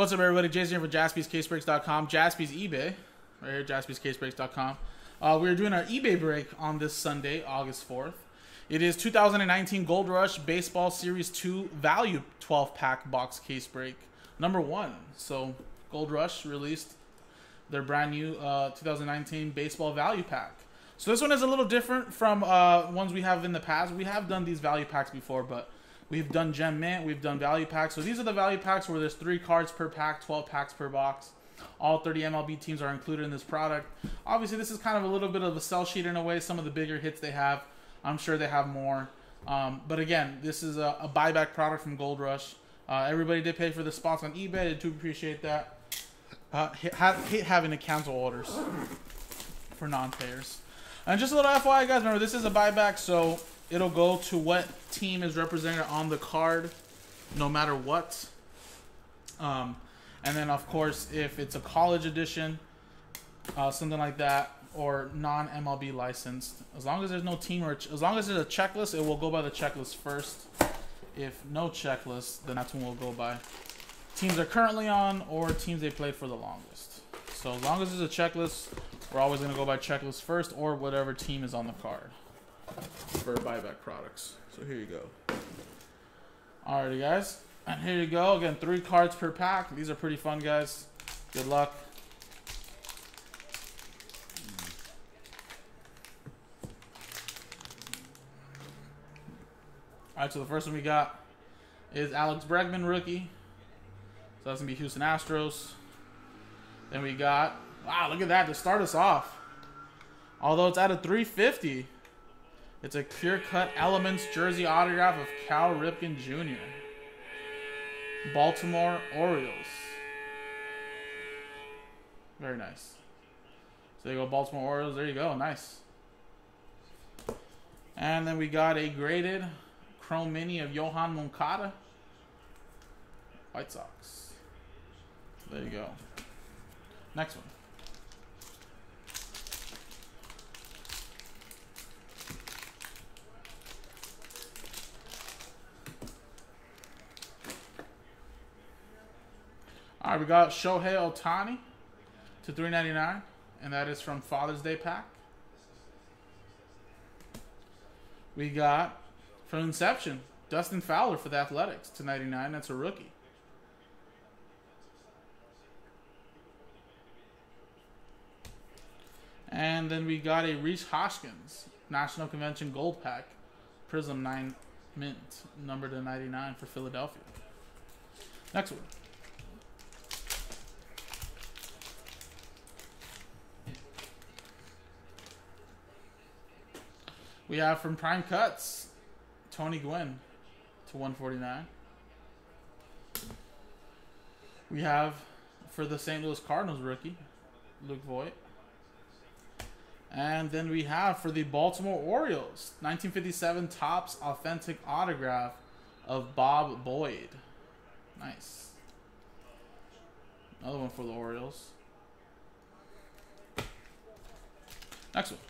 What's up, everybody? Jason here for JaspysCaseBreaks.com. Jaspys eBay, right here, JaspysCaseBreaks.com. Uh, we're doing our eBay break on this Sunday, August 4th. It is 2019 Gold Rush Baseball Series 2 Value 12 pack box case break number one. So, Gold Rush released their brand new uh, 2019 Baseball Value Pack. So, this one is a little different from uh, ones we have in the past. We have done these value packs before, but We've done Gem Mint. We've done Value Packs. So these are the Value Packs where there's three cards per pack, 12 packs per box. All 30 MLB teams are included in this product. Obviously, this is kind of a little bit of a sell sheet in a way. Some of the bigger hits they have, I'm sure they have more. Um, but again, this is a, a, buyback product from Gold Rush. Uh, everybody did pay for the spots on eBay. I do appreciate that. Uh, hate, hate having to cancel orders for non-payers. And just a little FYI, guys, remember this is a buyback, so it'll go to what team is represented on the card, no matter what. Um, and then, of course, if it's a college edition, uh, something like that, or non MLB licensed, as long as there's no team or as long as there's a checklist, it will go by the checklist first. If no checklist, then that's when we'll go by teams they're currently on or teams they played for the longest. So as long as there's a checklist, we're always going to go by checklist first or whatever team is on the card for buyback products. So here you go. Alrighty, guys. And here you go. Again, three cards per pack. These are pretty fun, guys. Good luck. Alright, so the first one we got is Alex Bregman, rookie. So that's going to be Houston Astros. Then we got, wow, look at that to start us off. Although it's at a 350. It's a pure cut elements jersey autograph of Cal Ripken Jr. Baltimore Orioles. Very nice. So there you go, Baltimore Orioles. There you go. Nice. And then we got a graded Chrome Mini of Yoan Moncada. White Sox. There you go. Next one. All right, we got Shohei Ohtani to 399, and that is from Father's Day pack. We got from Inception, Dustin Fowler for the Athletics to 99. That's a rookie. And then we got a Rhys Hoskins National Convention Gold Pack, Prism 9 Mint, number to 99 for Philadelphia. Next one. We have from Prime Cuts, Tony Gwynn to 149. We have for the St. Louis Cardinals rookie, Luke Voit. And then we have for the Baltimore Orioles, 1957 Topps Authentic Autograph of Bob Boyd. Nice. Another one for the Orioles. Next one.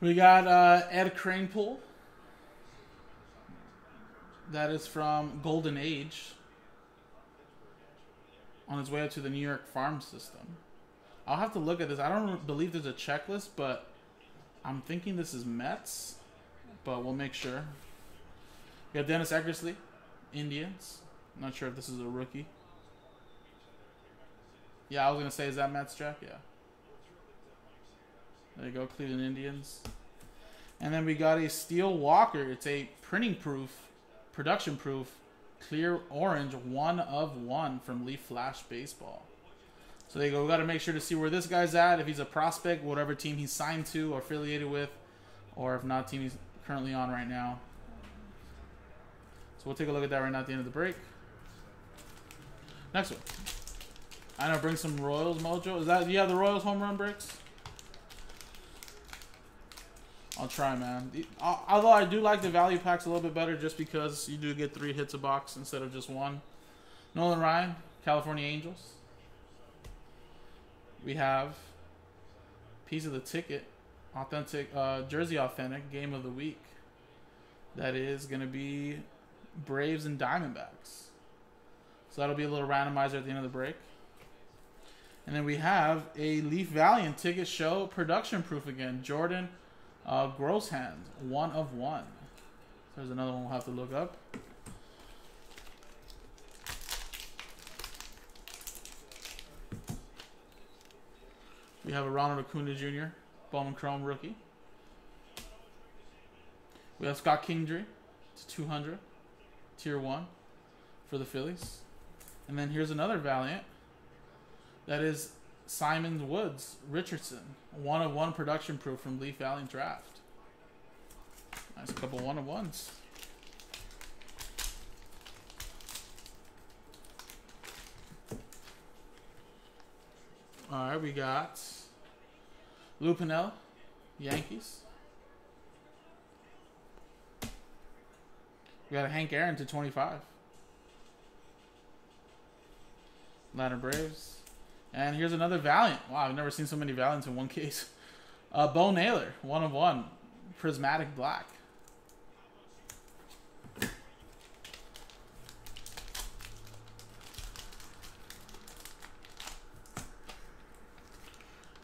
We got uh, Ed Kranepool. That is from Golden Age. On his way up to the New York farm system. I'll have to look at this. I don't believe there's a checklist, but I'm thinking this is Mets. But we'll make sure. We have Dennis Eckersley, Indians. not sure if this is a rookie. Yeah, I was gonna say, is that Mets, Jack? Yeah. There you go, Cleveland Indians. And then we got a Steele Walker. It's a printing proof, production proof, clear orange, one of one from Leaf Flash Baseball. So there you go. We got to make sure to see where this guy's at. If he's a prospect, whatever team he's signed to or affiliated with, or if not, team he's currently on right now. So we'll take a look at that right now at the end of the break. Next one. I know, bring some Royals mojo. Is that, yeah, the Royals home run breaks? I'll try, man. Although I do like the value packs a little bit better just because you do get three hits a box instead of just one. Nolan Ryan, California Angels. We have piece of the ticket authentic uh, jersey authentic game of the week. That is going to be Braves and Diamondbacks. So that'll be a little randomizer at the end of the break. And then we have a Leaf Valiant ticket show production proof again. Jordan uh, Groshans, one of one. There's another one we'll have to look up. We have a Ronald Acuna Jr., Bowman Chrome rookie. We have Scott Kingery to 200, tier 1 for the Phillies. And then here's another Valiant. That is Simon Woods Richardson, one of one production proof from Leaf Valiant Draft. Nice couple one of ones. All right, we got Lou Piniella, Yankees. We got a Hank Aaron to 25. Atlanta Braves. And here's another Valiant. Wow, I've never seen so many Valiants in one case. Uh, Bo Naylor, one of one. Prismatic Black.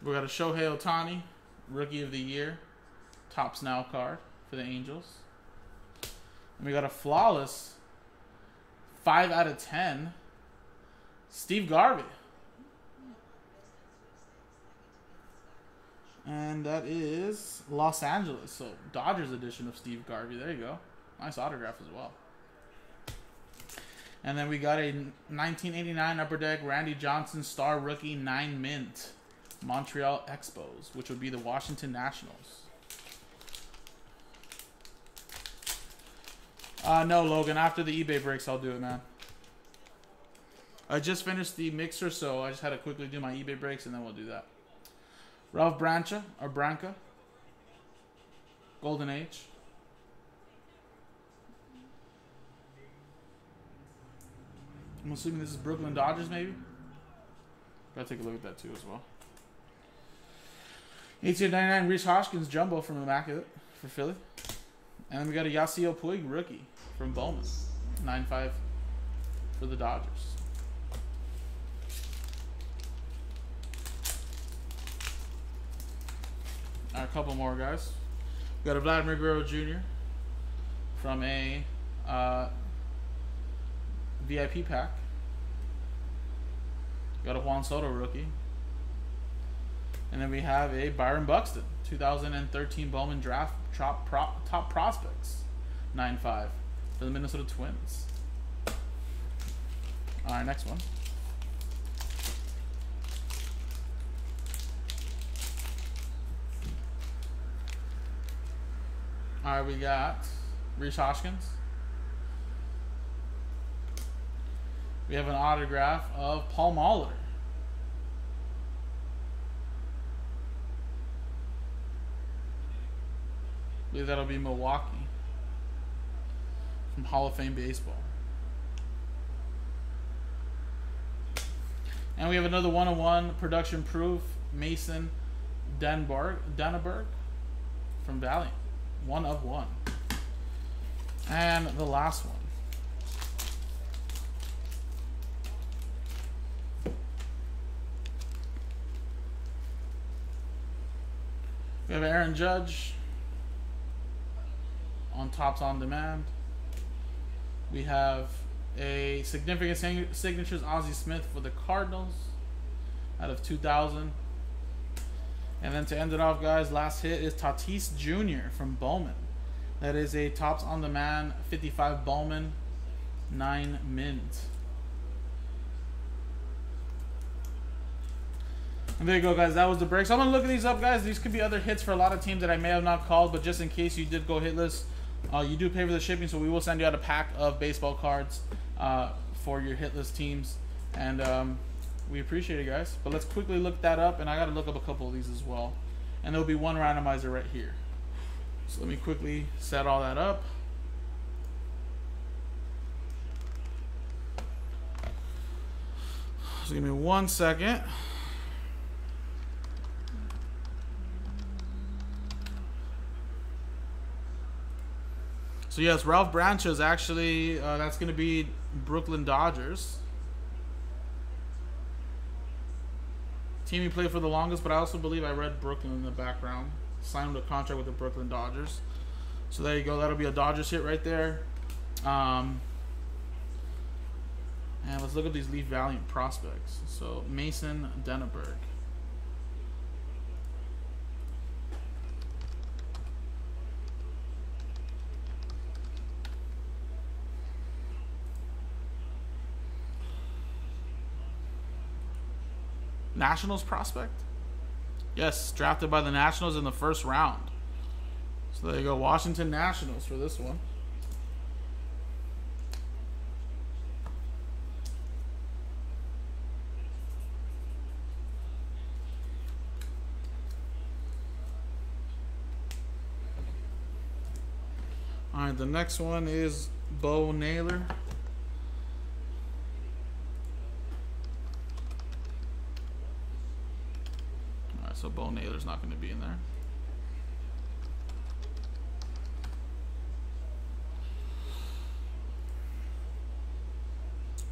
We got a Shohei Ohtani, Rookie of the Year, Topps Now card for the Angels. And we got a flawless 5 out of 10, Steve Garvey. And that is Los Angeles. So Dodgers edition of Steve Garvey. There you go. Nice autograph as well. And then we got a 1989 Upper Deck Randy Johnson Star Rookie 9 Mint. Montreal Expos, which would be the Washington Nationals. Uh, no, Logan. After the eBay breaks, I'll do it, man. I just finished the mixer, so I just had to quickly do my eBay breaks, and then we'll do that. Ralph Branca or Branca. Golden Age. I'm assuming this is Brooklyn Dodgers, maybe? Gotta take a look at that too as well. 1899 Rhys Hoskins jumbo from Immaculate for Philly. And then we got a Yasiel Puig rookie from Bowman. 9-5 for the Dodgers. A couple more guys. We got a Vladimir Guerrero Jr. from a uh, VIP pack. Got a Juan Soto rookie and then we have a Byron Buxton, 2013 Bowman Draft top, top, top prospects, 9-5 for the Minnesota Twins. All right, next one. All right, we got Rhys Hoskins. We have an autograph of Paul Molitor. believe that'll be Milwaukee from Hall of Fame Baseball. And we have another one-on-one production proof, Mason Denberg, Denneberg from Valiant. One of one. And the last one. We have Aaron Judge, on Topps on Demand. We have a significant signatures Ozzie Smith for the Cardinals out of 2000. And then to end it off, guys, last hit is Tatis Jr. from Bowman. That is a Topps on Demand 55 Bowman 9 mint. And there you go, guys. That was the break. So I'm going to look at these up, guys. These could be other hits for a lot of teams that I may have not called, but just in case you did go hitless, uh, you do pay for the shipping, so we will send you out a pack of baseball cards uh, for your hitless teams, and um, we appreciate it, guys. But let's quickly look that up, and I got to look up a couple of these as well. And there'll be one randomizer right here. So let me quickly set all that up. So give me one second. So yes, Ralph Branca is actually uh, that's going to be Brooklyn Dodgers. Team he played for the longest, but I also believe I read Brooklyn in the background. Signed a contract with the Brooklyn Dodgers. So there you go. That'll be a Dodgers hit right there. Um, and let's look at these Leaf Valiant prospects. So Mason Denaburg. Nationals prospect? Yes, drafted by the Nationals in the first round. So there you go, Washington Nationals for this one. All right, the next one is Bo Naylor. So Bo Naylor's not going to be in there.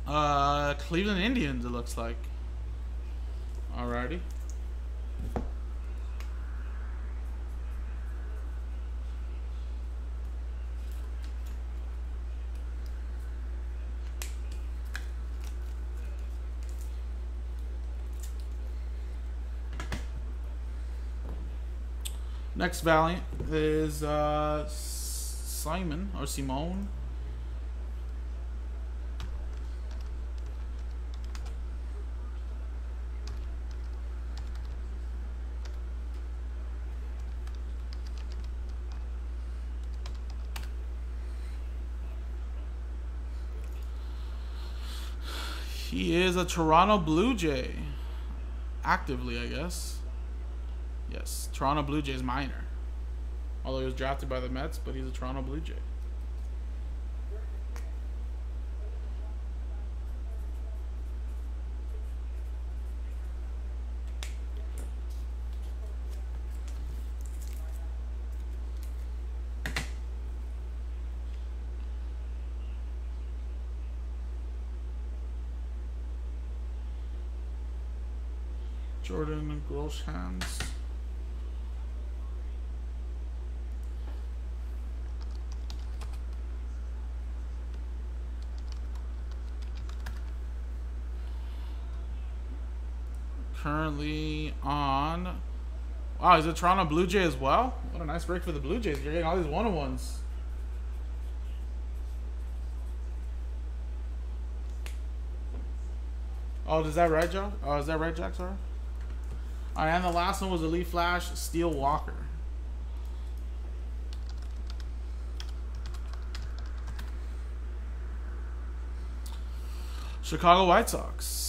Uh, Cleveland Indians, it looks like. Alrighty. Next Valiant is uh, Simon or Simone. He is a Toronto Blue Jay. Actively, I guess. Yes, Toronto Blue Jays minor. Although he was drafted by the Mets, but he's a Toronto Blue Jay. Jordan Groshans. Currently on. Wow, is it Toronto Blue Jay as well? What a nice break for the Blue Jays. You're getting all these one on ones. Oh, is that right, Joe? Oh, is that right, Jack? Sorry. All right, and the last one was Elite Flash, Steele Walker. Chicago White Sox.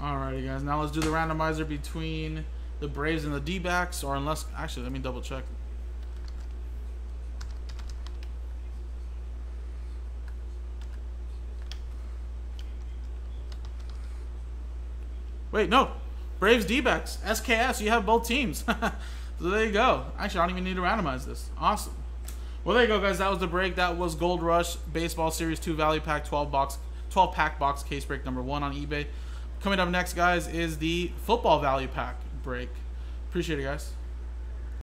Alrighty, guys. Now let's do the randomizer between the Braves and the D-backs, or unless actually, let me double check. Wait, no. Braves D-backs. SKS, you have both teams. so there you go. Actually, I don't even need to randomize this. Awesome. Well, there you go, guys. That was the break. That was Gold Rush Baseball Series 2 Value Pack 12 box 12 pack box case break number 1 on eBay. Coming up next, guys, is the football value pack break. Appreciate it, guys.